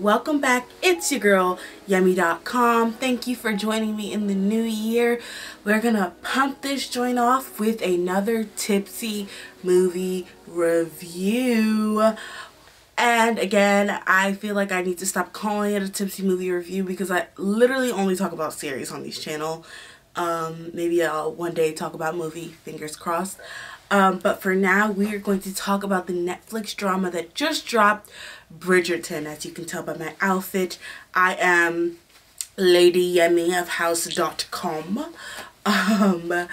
welcome back. It's your girl, Yemi.com. Thank you for joining me in the new year. We're gonna pump this joint off with another tipsy movie review. And again, I feel like I need to stop calling it a tipsy movie review because I literally only talk about series on this channel. Um, maybe I'll one day talk about movie, fingers crossed. Um, but for now, we are going to talk about the Netflix drama that just dropped, Bridgerton. As you can tell by my outfit, I am Lady Yemi of House.com. Um,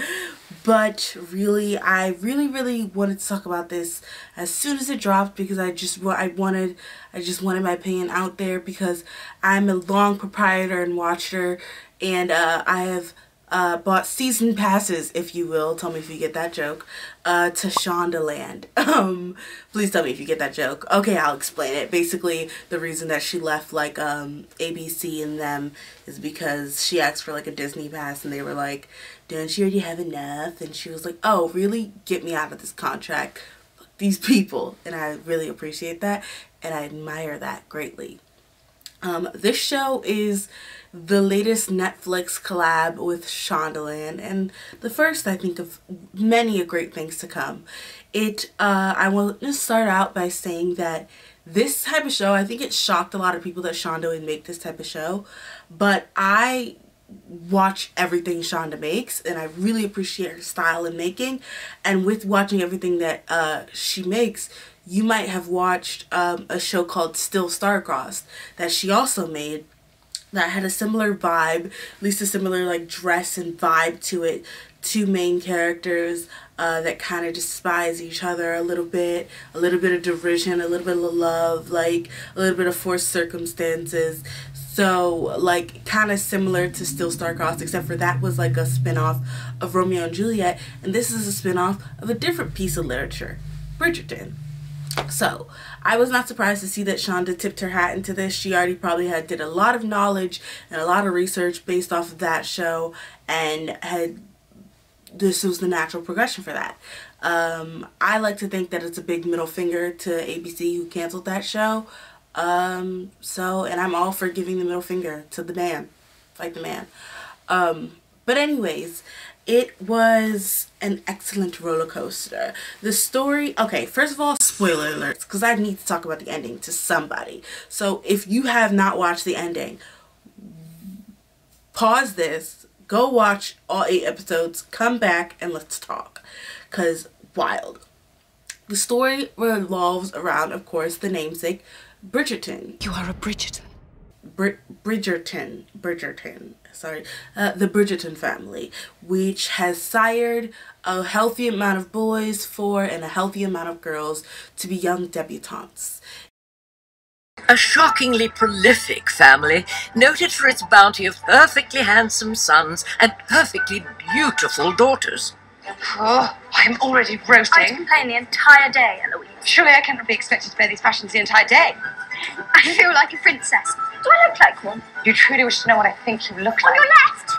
but really, I really, really wanted to talk about this as soon as it dropped because I just I wanted, I just wanted my opinion out there because I'm a long proprietor and watcher, and uh, I have uh, bought season passes, if you will. Tell me if you get that joke. Uh, to Shondaland. Um, please tell me if you get that joke. Okay, I'll explain it. Basically, the reason that she left like um, ABC and them is because she asked for like a Disney pass and they were like, "Don't you already have enough?" And she was like, "Oh, really? Get me out of this contract." These people, and I really appreciate that, and I admire that greatly. Um, this show is the latest Netflix collab with Shondaland and the first I think of many a great things to come. It uh, I want to start out by saying that this type of show I think it shocked a lot of people that Shonda would make this type of show but I watch everything Shonda makes and I really appreciate her style in making and with watching everything that uh, she makes you might have watched um, a show called Still Star-Crossed that she also made that had a similar vibe, at least a similar like dress and vibe to it. Two main characters uh, that kind of despise each other a little bit, a little bit of derision, a little bit of love, like a little bit of forced circumstances. So like kind of similar to Still Star-Crossed except for that was like a spin-off of Romeo and Juliet and this is a spin-off of a different piece of literature, Bridgerton. So I was not surprised to see that Shonda tipped her hat into this. She already probably had did a lot of knowledge and a lot of research based off of that show and had this was the natural progression for that. Um, I like to think that it's a big middle finger to ABC who canceled that show. Um, so, and I'm all for giving the middle finger to the man. Fight the man. Um, but anyways, it was an excellent roller coaster. The story, okay, first of all, spoiler alerts, because I need to talk about the ending to somebody. So if you have not watched the ending, pause this, go watch all eight episodes, come back, and let's talk. Because wild. The story revolves around, of course, the namesake, Bridgerton. You are a Bridgerton. Brid Bridgerton. Bridgerton sorry, uh, the Bridgerton family, which has sired a healthy amount of boys for and a healthy amount of girls to be young debutantes. A shockingly prolific family, noted for its bounty of perfectly handsome sons and perfectly beautiful daughters. Oh, I'm already roasting. I complain the entire day, Eloise. Surely I cannot be expected to wear these fashions the entire day. I feel like a princess. Do I look like one? You truly wish to know what I think you look like. On your left!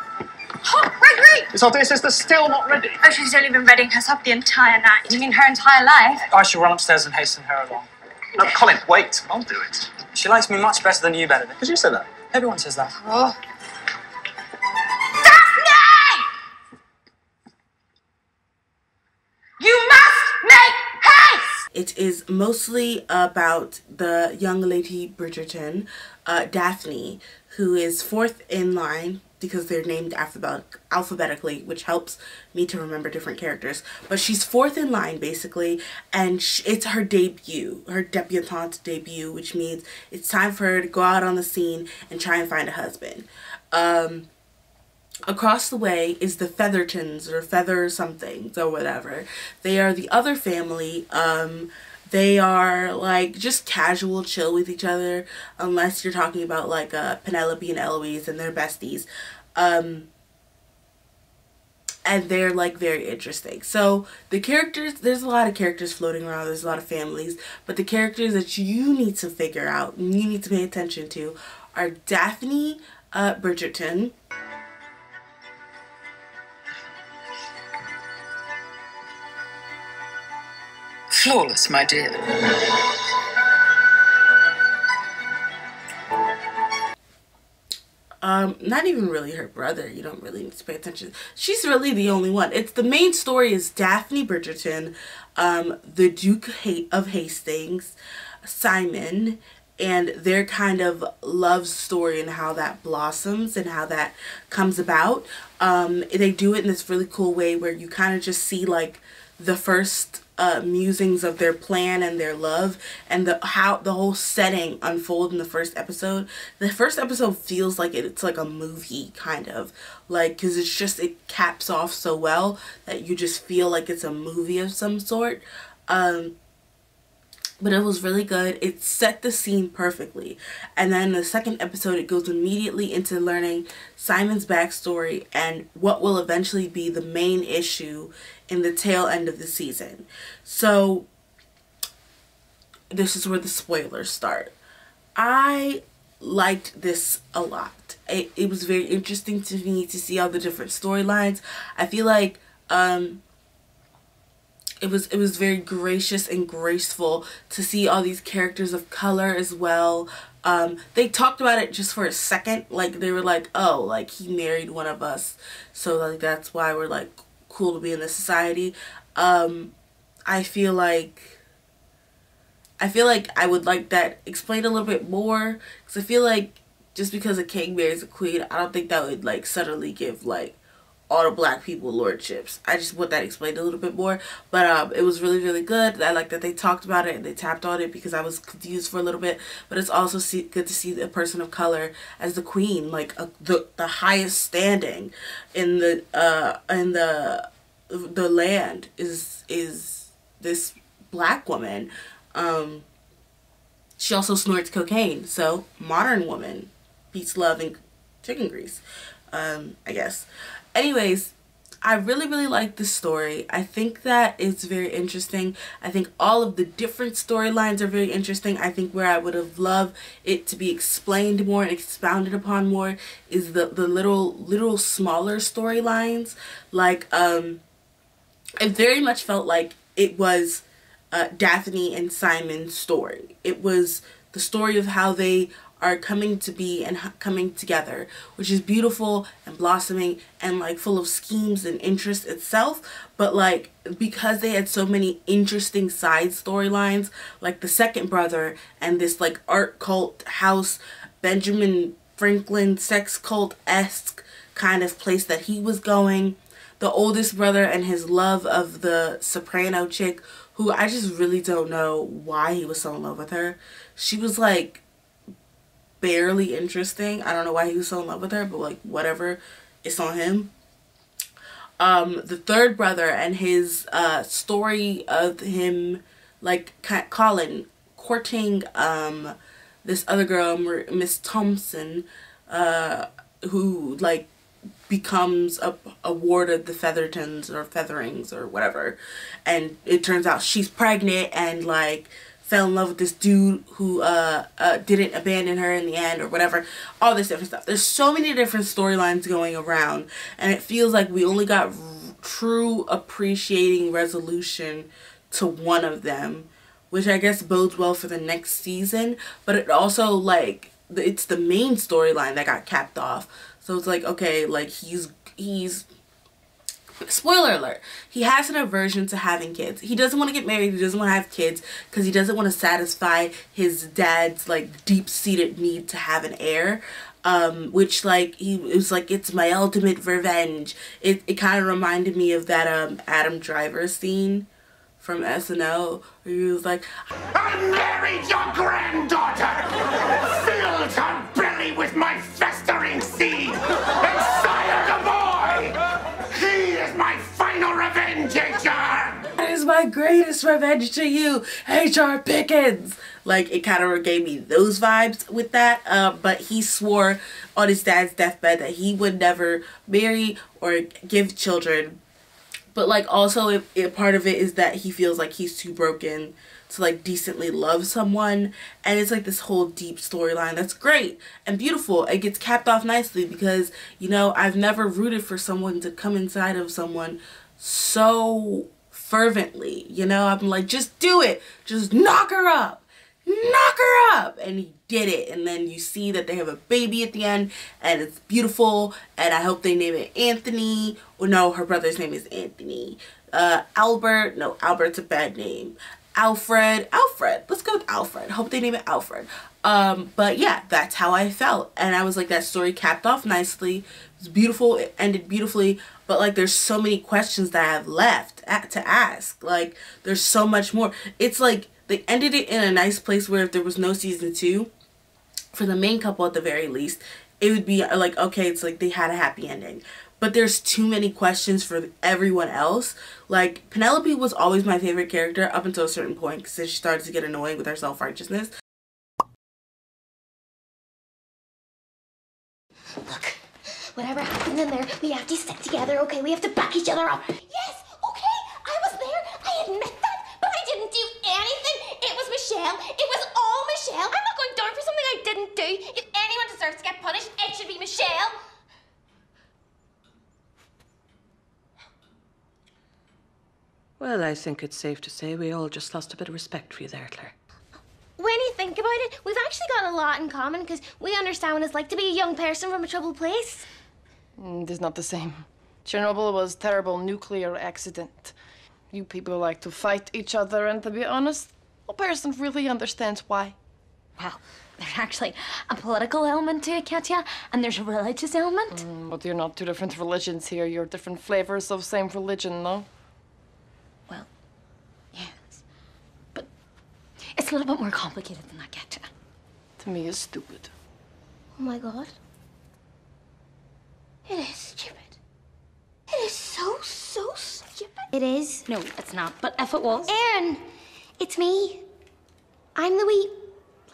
Oh, Gregory! Miss Althea says they're still not ready. Oh, she's only been reading herself the entire night. You mean her entire life? I shall run upstairs and hasten her along. No, Colin, wait. I'll do it. She likes me much better than you, Benedict. Because you said that. Everyone says that. Oh, Daphne! You must make haste! It is mostly about the young lady Bridgerton, uh, Daphne, who is fourth in line because they're named alphabet alphabetically, which helps me to remember different characters. But she's fourth in line basically, and it's her debut, her debutante debut, which means it's time for her to go out on the scene and try and find a husband. Um, across the way is the Feathertons or Feather somethings or whatever. They are the other family. Um, they are like just casual chill with each other unless you're talking about like uh, Penelope and Eloise and they're besties. Um, and they're like very interesting. So the characters, there's a lot of characters floating around, there's a lot of families, but the characters that you need to figure out you need to pay attention to are Daphne uh, Bridgerton, Flawless, my dear. Um, not even really her brother. You don't really need to pay attention. She's really the only one. It's the main story is Daphne Bridgerton, um, the Duke of Hastings, Simon, and their kind of love story and how that blossoms and how that comes about. Um, they do it in this really cool way where you kind of just see like the first uh, musings of their plan and their love and the how the whole setting unfold in the first episode. The first episode feels like it, it's like a movie kind of. Like because it's just it caps off so well that you just feel like it's a movie of some sort. Um but it was really good. It set the scene perfectly. And then the second episode, it goes immediately into learning Simon's backstory and what will eventually be the main issue in the tail end of the season. So, this is where the spoilers start. I liked this a lot. It, it was very interesting to me to see all the different storylines. I feel like um, it was it was very gracious and graceful to see all these characters of color as well. Um they talked about it just for a second like they were like oh like he married one of us. So like that's why we're like cool to be in this society. Um i feel like i feel like i would like that explained a little bit more because i feel like just because a king marries a queen i don't think that would like suddenly give like all the black people lordships. I just want that explained a little bit more. But um, it was really, really good. I like that they talked about it and they tapped on it because I was confused for a little bit. But it's also see, good to see a person of color as the queen, like a, the the highest standing in the uh in the the land is is this black woman. Um, she also snorts cocaine, so modern woman, beats love, and chicken grease. Um, I guess anyways I really, really like the story. I think that it's very interesting. I think all of the different storylines are very interesting. I think where I would have loved it to be explained more and expounded upon more is the, the little, little smaller storylines. Like, um, it very much felt like it was uh, Daphne and Simon's story. It was the story of how they are coming to be and coming together, which is beautiful and blossoming and like full of schemes and interest itself. But like because they had so many interesting side storylines, like the second brother and this like art cult house, Benjamin Franklin sex cult esque kind of place that he was going. The oldest brother and his love of the soprano chick, who I just really don't know why he was so in love with her. She was like barely interesting. I don't know why he was so in love with her, but like whatever, it's on him. Um, the third brother and his uh, story of him, like Colin, courting um, this other girl, Miss Thompson, uh, who like becomes a, a ward of the Feathertons or Featherings or whatever, and it turns out she's pregnant and like fell in love with this dude who uh, uh, didn't abandon her in the end or whatever. All this different stuff. There's so many different storylines going around, and it feels like we only got true appreciating resolution to one of them, which I guess bodes well for the next season. But it also like it's the main storyline that got capped off. So it's like okay, like he's he's spoiler alert he has an aversion to having kids. He doesn't want to get married he doesn't want to have kids because he doesn't want to satisfy his dad's like deep-seated need to have an heir um which like he it was like it's my ultimate revenge. It, it kind of reminded me of that um adam driver scene from SNL where he was like I married your granddaughter filled her belly with my festering seed my greatest revenge to you, H.R. Pickens. Like, it kind of gave me those vibes with that. Uh, but he swore on his dad's deathbed that he would never marry or give children. But, like, also, it, it, part of it is that he feels like he's too broken to like decently love someone and it's like this whole deep storyline that's great and beautiful it gets capped off nicely because you know I've never rooted for someone to come inside of someone so fervently you know? I'm like just do it. Just knock her up. Knock her up. And he did it. And then you see that they have a baby at the end and it's beautiful. And i hope they name it anthony. No her brother's name is anthony. Uh albert. No albert's a bad name alfred alfred let's go with alfred. Hope they name it alfred. Um but yeah that's how i felt. And i was like that story capped off nicely. It was beautiful. It ended beautifully. But like there's so many questions that i have left to ask. Like there's so much more. It's like they ended it in a nice place where if there was no season two, for the main couple at the very least, it would be like, okay, it's like they had a happy ending. But there's too many questions for everyone else. Like, Penelope was always my favorite character up until a certain point because she started to get annoying with her self-righteousness. Look, whatever happened in there, we have to stick together, okay? We have to back each other up. Yes, okay, I was there. I admit that, but I didn't do anything It was Michelle. It was all Michelle. I'm not going down for something I didn't do. If anyone deserves to get punished, it should be Michelle. Well, I think it's safe to say we all just lost a bit of respect for you there, Claire. When you think about it, we've actually got a lot in common because we understand what it's like to be a young person from a troubled place. Mm, it is not the same. Chernobyl was a terrible nuclear accident. You people like to fight each other, and to be honest, no person really understands why. Well, there's actually a political element to it, Katya, and there's a religious element. Mm, but you're not two different religions here. You're different flavors of same religion, no? Well, yes. But it's a little bit more complicated than that, Katya. To me, it's stupid. Oh my god. It is stupid. It is so, so stupid. It is? No, it's not. But if it was... Aaron! It's me. I'm the wee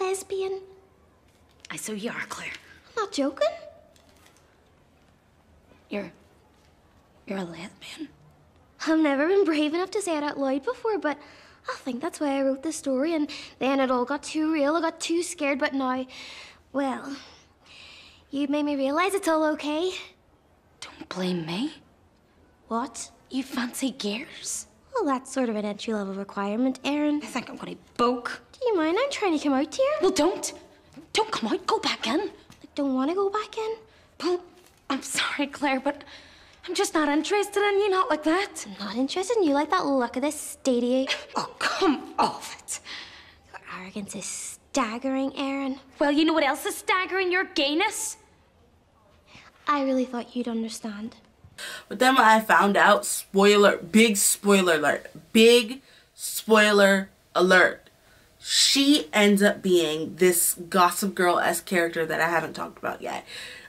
lesbian. I so you are, Claire. I'm not joking. You're. you're a lesbian. I've never been brave enough to say it out loud before, but I think that's why I wrote the story, and then it all got too real. I got too scared, but now, well, you made me realize it's all okay. Don't blame me. What? You fancy gears? Well, that's sort of an entry-level requirement, Aaron. I think I'm gonna boke. Do you mind? I'm trying to come out here. Well, don't. Don't come out. Go back in. I don't want to go back in. Well, I'm sorry, Claire, but I'm just not interested in you, not like that. I'm not interested in you like that look of this stadia. Oh, come off it. Your arrogance is staggering, Aaron. Well, you know what else is staggering? Your gayness. I really thought you'd understand. But then when I found out, spoiler, big spoiler alert, big spoiler alert. She ends up being this Gossip Girl-esque character that I haven't talked about yet.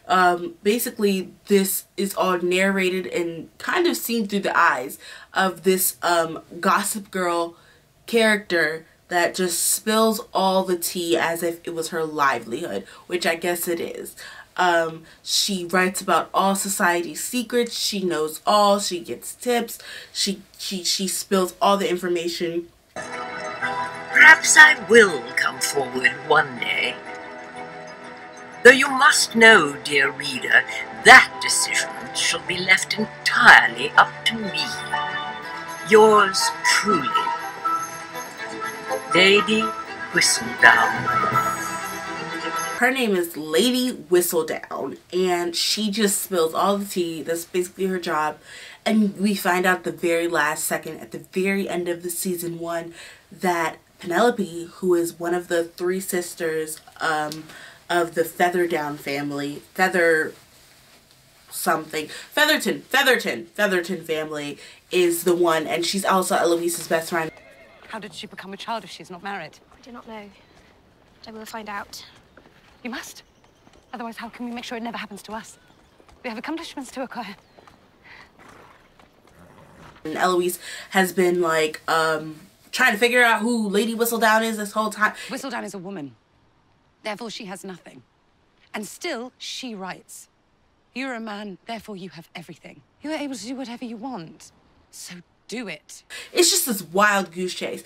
Um, basically, this is all narrated and kind of seen through the eyes of this um, Gossip Girl character that just spills all the tea as if it was her livelihood, which I guess it is. Um, she writes about all society's secrets. She knows all. She gets tips. She she she spills all the information. Perhaps I will come forward one day. Though you must know, dear reader, that decision shall be left entirely up to me. Yours truly, Lady Whistledown. Her name is Lady Whistledown, and she just spills all the tea. That's basically her job. And we find out the very last second, at the very end of the season one, that Penelope, who is one of the three sisters um, of the Featherdown family, Feather something, Featherton, Featherton, Featherton family, is the one, and she's also Eloise's best friend. How did she become a child if she's not married? I do not know. I will find out. You must. Otherwise, how can we make sure it never happens to us? We have accomplishments to acquire. And Eloise has been like um, trying to figure out who Lady Whistledown is this whole time. Whistledown is a woman. Therefore, she has nothing. And still, she writes. You're a man, therefore you have everything. You're able to do whatever you want. So do it. It's just this wild goose chase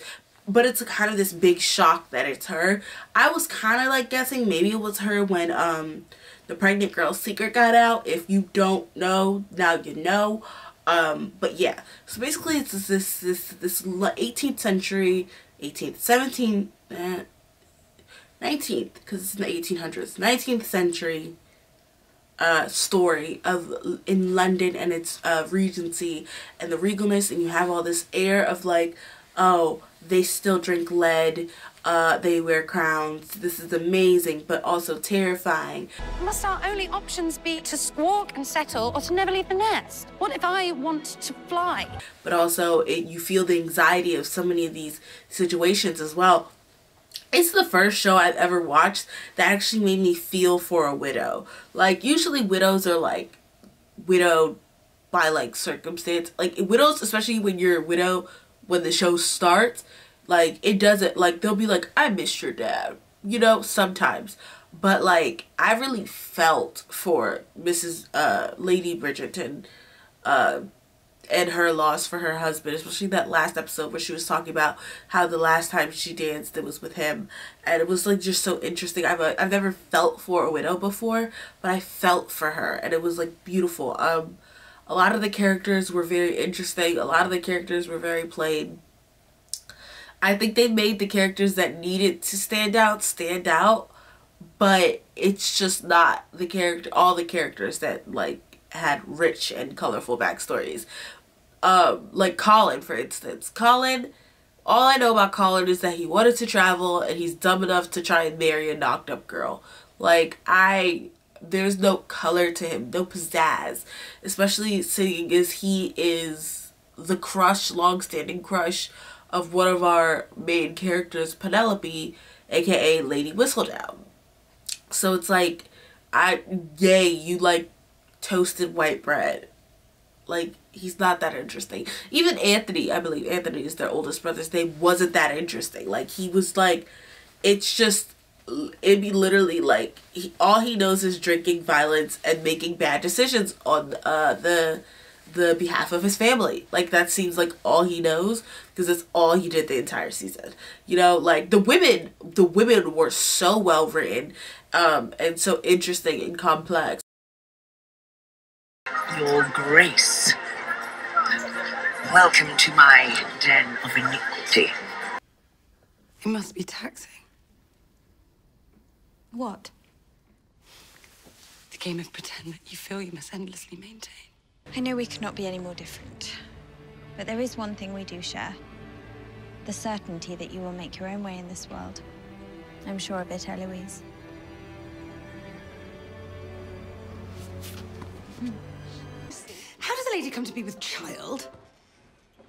but it's kind of this big shock that it's her. I was kind of like guessing maybe it was her when um the pregnant girl's secret got out. If you don't know, now you know. Um, but yeah, so basically it's this this this 18th century, 18th, 17th, eh, 19th because it's in the 1800s 19th century uh, story of in London and its uh, Regency and the regalness and you have all this air of like oh they still drink lead uh, they wear crowns this is amazing but also terrifying Must our only options be to squawk and settle or to never leave the nest? What if I want to fly? but also it, you feel the anxiety of so many of these situations as well it's the first show I've ever watched that actually made me feel for a widow. Like usually widows are like widowed by like circumstance. Like widows, especially when you're a widow when the show starts, like it doesn't like they'll be like, I miss your dad. You know, sometimes. But like I really felt for Mrs. uh Lady Bridgerton uh and her loss for her husband, especially that last episode where she was talking about how the last time she danced it was with him, and it was like just so interesting. I've uh, I've never felt for a widow before, but I felt for her, and it was like beautiful. Um, a lot of the characters were very interesting. A lot of the characters were very plain. I think they made the characters that needed to stand out stand out, but it's just not the character. All the characters that like had rich and colorful backstories um, like Colin, for instance. Colin, all I know about Colin is that he wanted to travel and he's dumb enough to try and marry a knocked up girl. Like, I, there's no color to him, no pizzazz, especially seeing as he is the crush, long standing crush of one of our main characters, Penelope, aka Lady Whistledown. So it's like, I, yay, you like toasted white bread. Like, he's not that interesting. Even Anthony, I believe Anthony is their oldest brother's name, wasn't that interesting. Like he was like, it's just it'd be literally like he, all he knows is drinking violence and making bad decisions on uh the the behalf of his family. Like that seems like all he knows because that's all he did the entire season. You know, like the women, the women were so well written um and so interesting and complex. Your Grace. Welcome to my den of iniquity. It must be taxing. What? The game of pretend that you feel you must endlessly maintain. I know we cannot be any more different. But there is one thing we do share the certainty that you will make your own way in this world. I'm sure of it, Eloise. How does a lady come to be with child?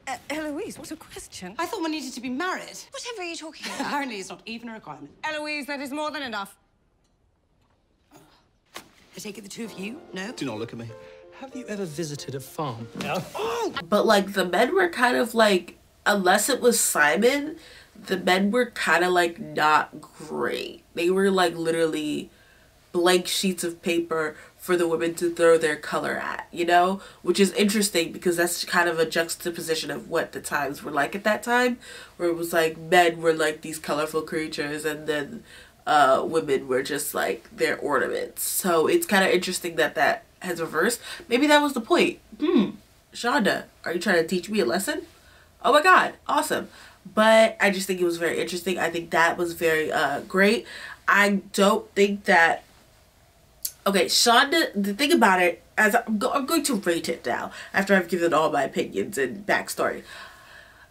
Uh, Eloise, what a question. I thought one needed to be married. Whatever are you talking about? Apparently, it's not even a requirement. Eloise, that is more than enough. I take it the two of you? No? Do not look at me. Have you ever visited a farm? No. But like the men were kind of like, unless it was Simon, the men were kind of like not great. They were like literally blank sheets of paper for the women to throw their color at, you know? Which is interesting because that's kind of a juxtaposition of what the times were like at that time, where it was like men were like these colorful creatures and then uh, women were just like their ornaments. So it's kind of interesting that that has reversed. Maybe that was the point. Hmm. Shonda, are you trying to teach me a lesson? Oh my god, awesome. But I just think it was very interesting. I think that was very uh, great. I don't think that okay, Shonda, the thing about it, as I'm, I'm going to rate it now after I've given all my opinions and backstory.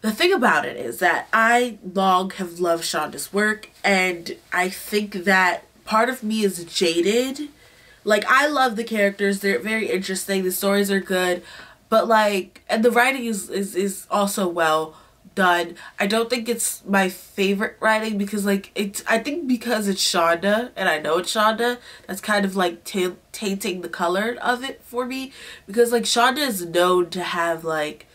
The thing about it is that I long have loved Shonda's work, and I think that part of me is jaded. Like, I love the characters, they're very interesting, the stories are good, but like, and the writing is, is, is also well done. I don't think it's my favorite writing because like it's I think because it's Shonda and I know it's Shonda that's kind of like tainting the color of it for me because like Shonda is known to have like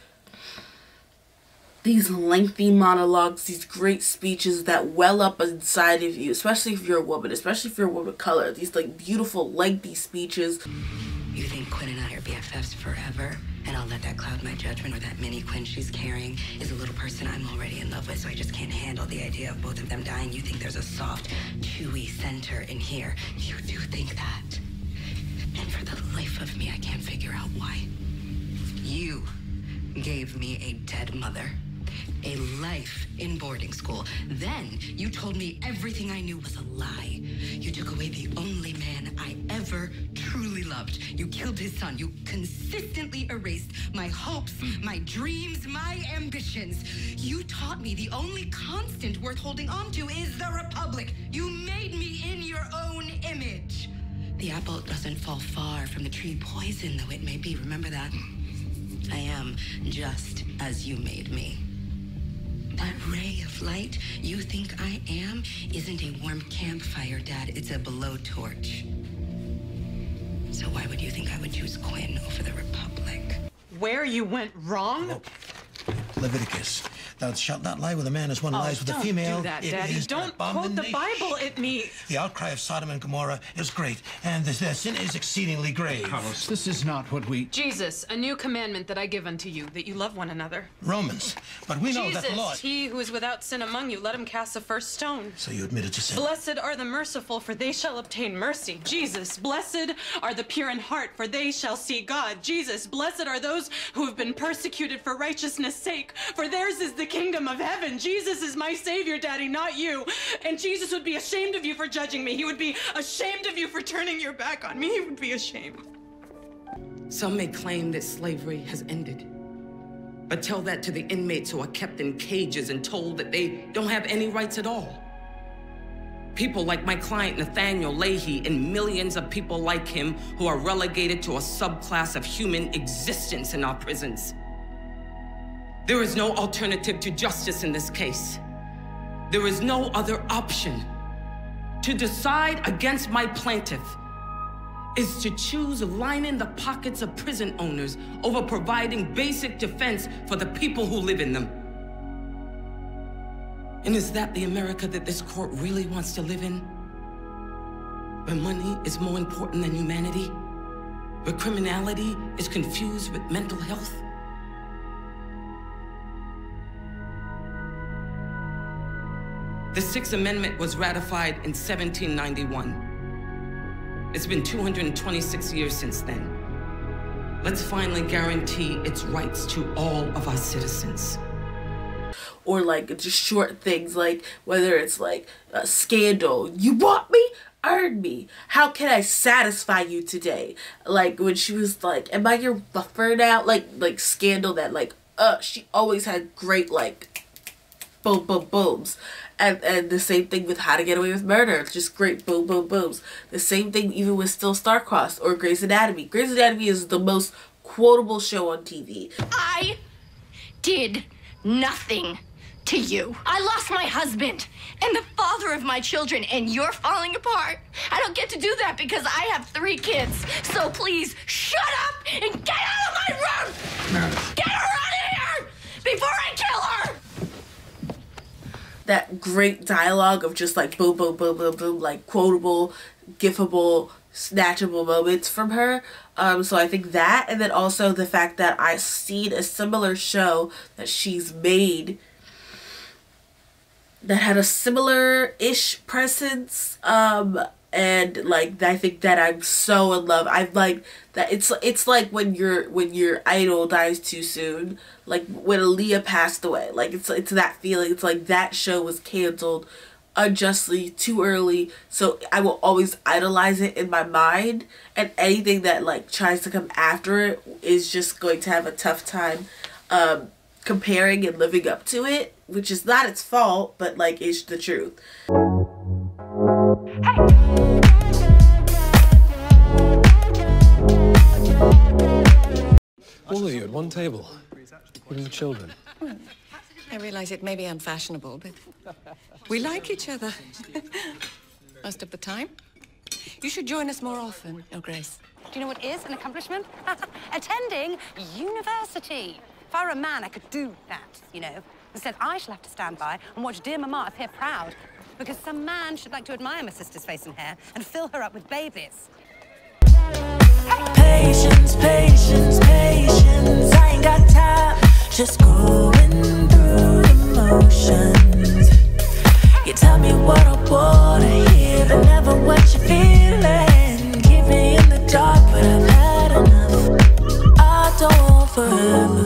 these lengthy monologues, these great speeches that well up inside of you, especially if you're a woman, especially if you're a woman of color. These like beautiful lengthy speeches. You think Quinn and I are BFFs forever? And I'll let that cloud my judgment or that mini Quinn she's carrying is a little person I'm already in love with, so I just can't handle the idea of both of them dying. You think there's a soft, chewy center in here. You do think that. And for the life of me, I can't figure out why. You gave me a dead mother, a life in boarding school. Then you told me everything I knew was a lie. You took away the only man I ever truly loved. You killed his son. You consistently erased my hopes, hmm. my dreams, my ambitions. You taught me the only constant worth holding on to is the Republic. You made me in your own image. The apple doesn't fall far from the tree poison, though it may be. Remember that? I am just as you made me. That ray of light you think I am isn't a warm campfire, Dad. It's a blowtorch. So why would you think I would choose Quinn over the Republic? Where you went wrong? Leviticus. Thou shalt not lie with a man as one Oh, lies with a female. don't female. do that, It Daddy. is Don't quote the. Bible at me. The outcry of Sodom and Gomorrah is great, and the, the sin is exceedingly grave. Carlos, this is not what we. Jesus, a new commandment that I give unto you, that you love one another. Romans. But we know Jesus, that the Lord. he who is without sin among you, let him cast the first stone. So you admitted to sin. Blessed are the merciful, for they shall obtain mercy. Jesus, blessed are the pure in heart, for they shall see God. Jesus, blessed are those who have been persecuted for righteousness' sake, for theirs is the kingdom of heaven. Jesus is my Savior, Daddy, not you. And Jesus would be ashamed of you for judging me. He would be ashamed of you for turning your back on me. He would be ashamed. Some may claim that slavery has ended. But tell that to the inmates who are kept in cages and told that they don't have any rights at all. People like my client Nathaniel Leahy and millions of people like him who are relegated to a subclass of human existence in our prisons. There is no alternative to justice in this case. There is no other option. To decide against my plaintiff is to choose lining the pockets of prison owners over providing basic defense for the people who live in them. And is that the America that this court really wants to live in? Where money is more important than humanity? Where criminality is confused with mental health? The Sixth Amendment was ratified in 1791. It's been 226 years since then. Let's finally guarantee its rights to all of our citizens. or like just short things like whether it's like a scandal you want me earn me how can i satisfy you today like when she was like am i your buffer now like like scandal that like uh she always had great like boom boom booms and and the same thing with how to get away with murder it's just great boom boom booms the same thing even with still starcrossed or grey's anatomy grey's anatomy is the most quotable show on tv I did nothing to you. I lost my husband and the father of my children, and you're falling apart. I don't get to do that because I have three kids. So please shut up and get out of my room! Meredith. Get her out of here before I kill her! That great dialogue of just like boom, boom, boom, boom, boom, like quotable, gifable, snatchable moments from her. Um, so I think that, and then also the fact that I've seen a similar show that she's made that had a similar ish presence. Um, and like I think that I'm so in love. I've like that it's it's like when your when your idol dies too soon, like when Aaliyah passed away. Like it's it's that feeling. It's like that show was canceled unjustly too early. So I will always idolize it in my mind, and anything that like tries to come after it is just going to have a tough time um comparing and living up to it, which is not its fault, but like it's the truth. All of you at one table, even the children. I realize it may be unfashionable, but we like each other. Most of the time. You should join us more often, Your Grace. Do you know what is an accomplishment? Attending university. If I were a man, I could do that, you know. Instead, I shall have to stand by and watch dear Mama appear proud because some man should like to admire my sister's face and hair and fill her up with babies. Patience, patience, patience. I ain't got time. Just going through. You tell me what I wanna hear, but never what you're feeling. Keep me in the dark, but I've had enough. I don't want forever.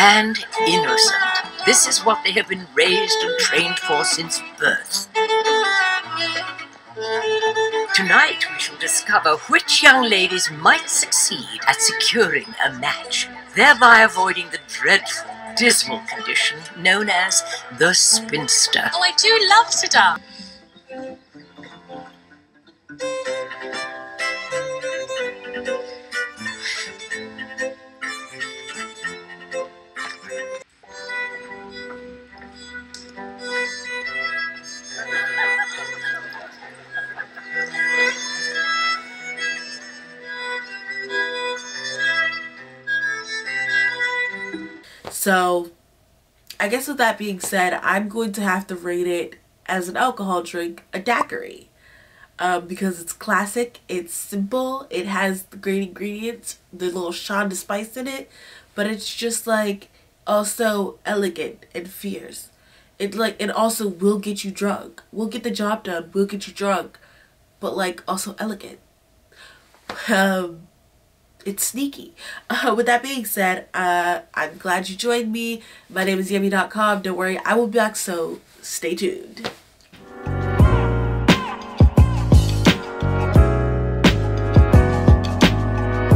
and innocent. This is what they have been raised and trained for since birth. Tonight we shall discover which young ladies might succeed at securing a match, thereby avoiding the dreadful, dismal condition known as the spinster. Oh, I do love to So, I guess with that being said, I'm going to have to rate it as an alcohol drink a daiquiri. Um, because it's classic, it's simple, it has the great ingredients, the little shot of spice in it, but it's just like also elegant and fierce. It like it also will get you drunk, We'll get the job done, we'll get you drunk, but like also elegant. Um, it's sneaky. Uh, with that being said, uh, I'm glad you joined me. My name is Yemi.com. Don't worry, I will be back, so stay tuned.